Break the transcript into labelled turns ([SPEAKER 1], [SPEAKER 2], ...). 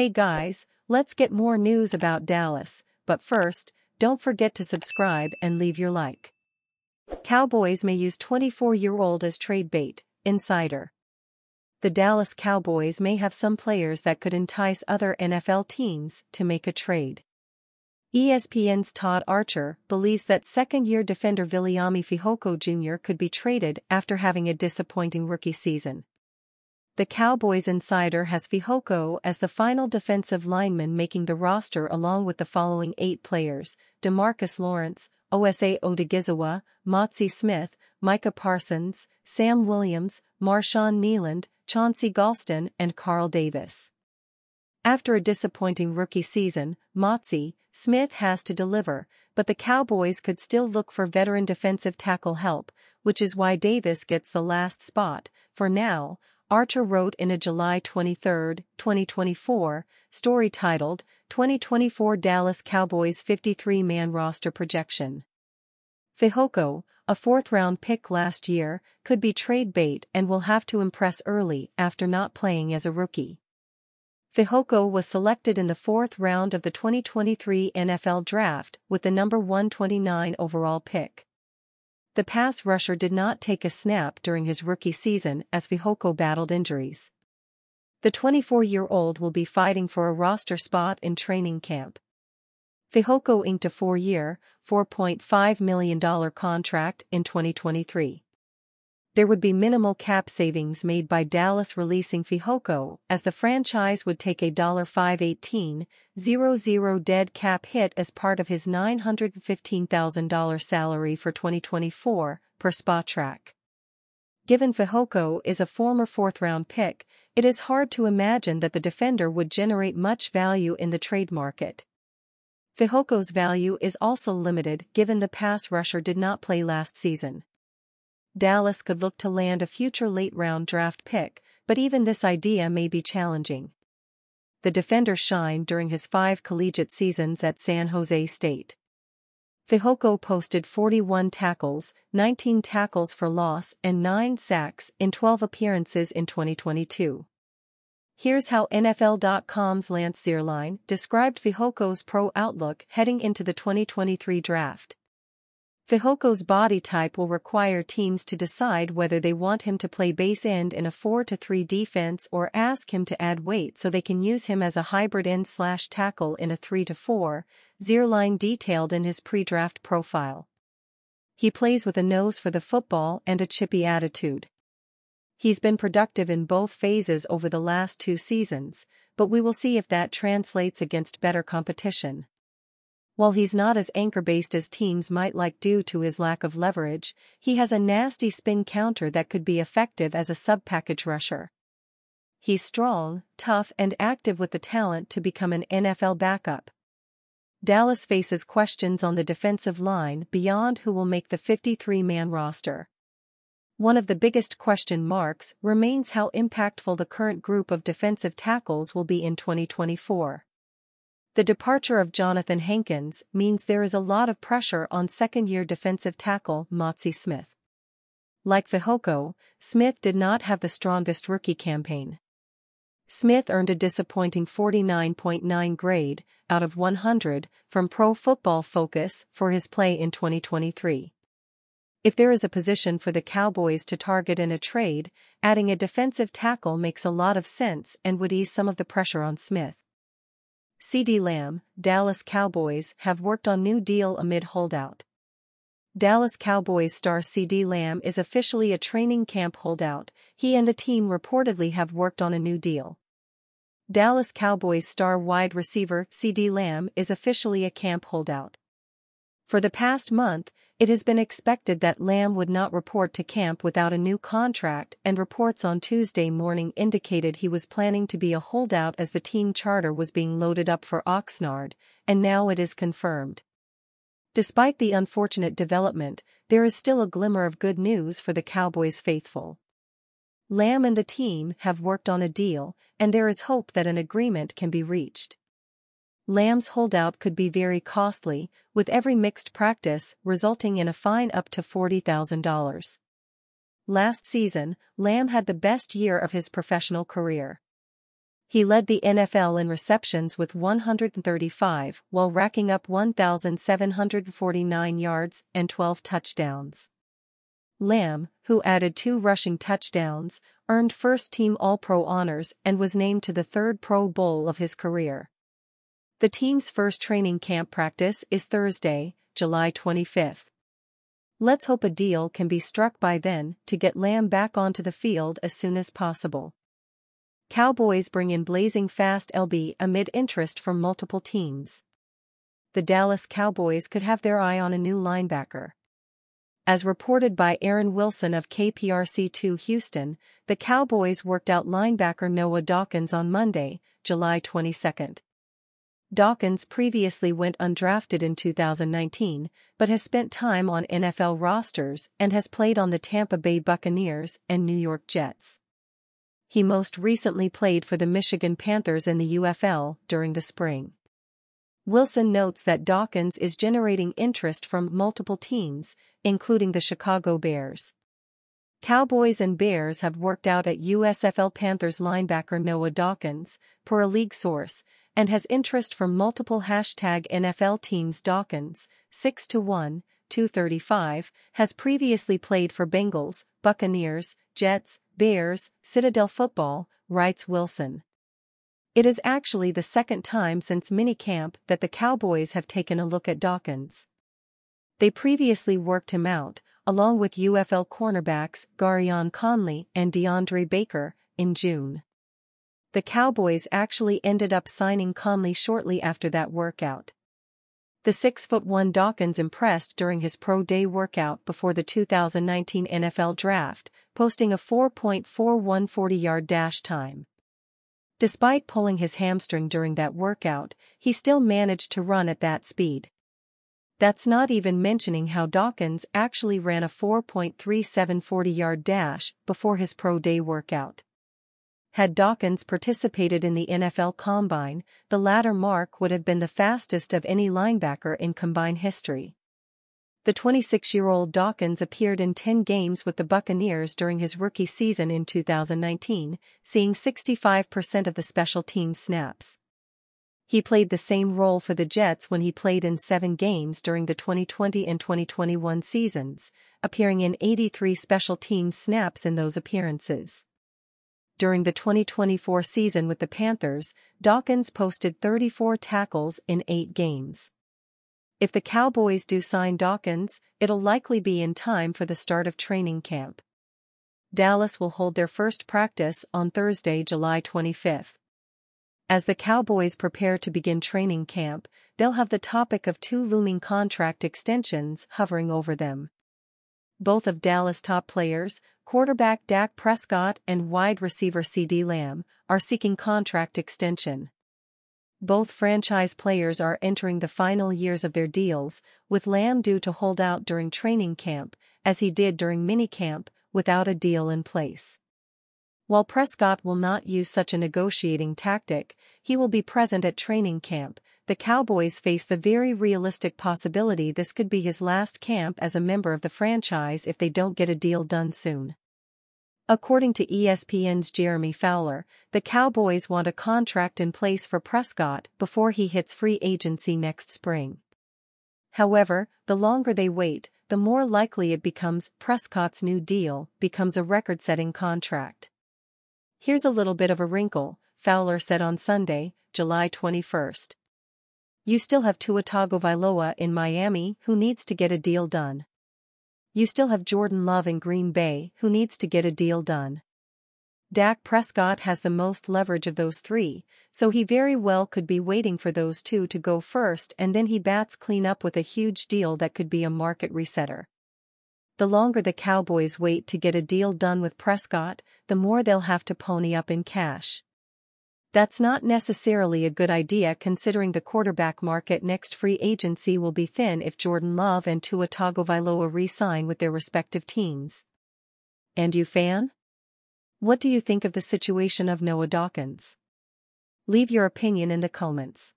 [SPEAKER 1] Hey guys, let's get more news about Dallas, but first, don't forget to subscribe and leave your like. Cowboys may use 24-year-old as trade bait, insider. The Dallas Cowboys may have some players that could entice other NFL teams to make a trade. ESPN's Todd Archer believes that second-year defender Viliami Fehoko Jr. could be traded after having a disappointing rookie season. The Cowboys insider has Fehoko as the final defensive lineman making the roster along with the following eight players, DeMarcus Lawrence, Osa Odighizuwa, Mazi Smith, Micah Parsons, Sam Williams, Marshawn Kneeland, Chauncey Golston and Carl Davis. After a disappointing rookie season, Mazi, Smith has to deliver, but the Cowboys could still look for veteran defensive tackle help, which is why Davis gets the last spot, for now, Archer wrote in a July 23, 2024, story titled 2024 Dallas Cowboys 53-man roster projection. Fehoko, a fourth-round pick last year, could be trade bait and will have to impress early after not playing as a rookie. Fehoko was selected in the fourth round of the 2023 NFL Draft with the number 129 overall pick. The pass rusher did not take a snap during his rookie season as Fehoko battled injuries. The 24-year-old will be fighting for a roster spot in training camp. Fehoko inked a four-year, $4.5 million contract in 2023 there would be minimal cap savings made by Dallas releasing Fehoko as the franchise would take a $518,000 dead cap hit as part of his $915,000 salary for 2024, per Spotrac. Given Fehoko is a former fourth-round pick, it is hard to imagine that the defender would generate much value in the trade market. Fehoko's value is also limited given the pass rusher did not play last season. Dallas could look to land a future late-round draft pick, but even this idea may be challenging. The defender shined during his five collegiate seasons at San Jose State. Fehoko posted 41 tackles, 19 tackles for loss and 9 sacks in 12 appearances in 2022. Here's how NFL.com's Lance Zierlein described Fehoko's pro outlook heading into the 2023 draft. Fehoko's body type will require teams to decide whether they want him to play base end in a 4-3 defense or ask him to add weight so they can use him as a hybrid end slash tackle in a 3-4, Zierlein detailed in his pre-draft profile. He plays with a nose for the football and a chippy attitude. He's been productive in both phases over the last two seasons, but we will see if that translates against better competition. While he's not as anchor-based as teams might like due to his lack of leverage, he has a nasty spin counter that could be effective as a sub-package rusher. He's strong, tough and active with the talent to become an NFL backup. Dallas faces questions on the defensive line beyond who will make the 53-man roster. One of the biggest question marks remains how impactful the current group of defensive tackles will be in 2024. The departure of Johnathan Hankins means there is a lot of pressure on second-year defensive tackle Mazi Smith. Like Fehoko, Smith did not have the strongest rookie campaign. Smith earned a disappointing 49.9 grade out of 100 from Pro Football Focus for his play in 2023. If there is a position for the Cowboys to target in a trade, adding a defensive tackle makes a lot of sense and would ease some of the pressure on Smith. CeeDee Lamb, Dallas Cowboys have worked on new deal amid holdout. Dallas Cowboys star CeeDee Lamb is officially a training camp holdout, he and the team reportedly have worked on a new deal. Dallas Cowboys star wide receiver CeeDee Lamb is officially a camp holdout. For the past month, it has been expected that Lamb would not report to camp without a new contract and reports on Tuesday morning indicated he was planning to be a holdout as the team charter was being loaded up for Oxnard, and now it is confirmed. Despite the unfortunate development, there is still a glimmer of good news for the Cowboys faithful. Lamb and the team have worked on a deal, and there is hope that an agreement can be reached. Lamb's holdout could be very costly, with every mixed practice resulting in a fine up to $40,000. Last season, Lamb had the best year of his professional career. He led the NFL in receptions with 135 while racking up 1,749 yards and 12 touchdowns. Lamb, who added two rushing touchdowns, earned first-team All-Pro honors and was named to the third Pro Bowl of his career. The team's first training camp practice is Thursday, July 25. Let's hope a deal can be struck by then to get Lamb back onto the field as soon as possible. Cowboys bring in blazing fast LB amid interest from multiple teams. The Dallas Cowboys could have their eye on a new linebacker. As reported by Aaron Wilson of KPRC2 Houston, the Cowboys worked out linebacker Noah Dawkins on Monday, July 22. Dawkins previously went undrafted in 2019, but has spent time on NFL rosters and has played on the Tampa Bay Buccaneers and New York Jets he most recently played for the Michigan Panthers in the UFL during the spring. Wilson notes that Dawkins is generating interest from multiple teams, including the Chicago Bears. Cowboys and Bears have worked out at USFL Panthers linebacker Noah Dawkins, per a league source, and has interest from multiple hashtag NFL teams Dawkins, 6 to 1, 235, has previously played for Bengals, Buccaneers, Jets, Bears, Citadel Football, writes Wilson. It is actually the second time since minicamp that the Cowboys have taken a look at Dawkins. They previously worked him out, along with UFL cornerbacks Gareon Conley and DeAndre Baker, in June. The Cowboys actually ended up signing Conley shortly after that workout. The 6'1 Dawkins impressed during his pro day workout before the 2019 NFL Draft, posting a 4.41 40-yard dash time. Despite pulling his hamstring during that workout, he still managed to run at that speed. That's not even mentioning how Dawkins actually ran a 4.37 40-yard dash before his pro day workout. Had Dawkins participated in the NFL Combine, the latter mark would have been the fastest of any linebacker in combine history. The 26-year-old Dawkins appeared in 10 games with the Buccaneers during his rookie season in 2019, seeing 65% of the special team snaps. He played the same role for the Jets when he played in seven games during the 2020 and 2021 seasons, appearing in 83 special team snaps in those appearances. During the 2024 season with the Panthers, Dawkins posted 34 tackles in eight games. If the Cowboys do sign Dawkins, it'll likely be in time for the start of training camp. Dallas will hold their first practice on Thursday, July 25. As the Cowboys prepare to begin training camp, they'll have the topic of two looming contract extensions hovering over them. Both of Dallas' top players, quarterback Dak Prescott and wide receiver CeeDee Lamb, are seeking contract extension. Both franchise players are entering the final years of their deals, with Lamb due to hold out during training camp, as he did during minicamp, without a deal in place. While Prescott will not use such a negotiating tactic, he will be present at training camp, the Cowboys face the very realistic possibility this could be his last camp as a member of the franchise if they don't get a deal done soon. According to ESPN's Jeremy Fowler, the Cowboys want a contract in place for Prescott before he hits free agency next spring. However, the longer they wait, the more likely it becomes Prescott's new deal becomes a record-setting contract. Here's a little bit of a wrinkle, Fowler said on Sunday, July 21. You still have Tua Tagovailoa in Miami who needs to get a deal done. You still have Jordan Love in Green Bay, who needs to get a deal done. Dak Prescott has the most leverage of those three, so he very well could be waiting for those two to go first and then he bats clean up with a huge deal that could be a market resetter. The longer the Cowboys wait to get a deal done with Prescott, the more they'll have to pony up in cash. That's not necessarily a good idea considering the quarterback market next free agency will be thin if Jordan Love and Tua Tagovailoa re-sign with their respective teams. And you fan? What do you think of the situation of Noah Dawkins? Leave your opinion in the comments.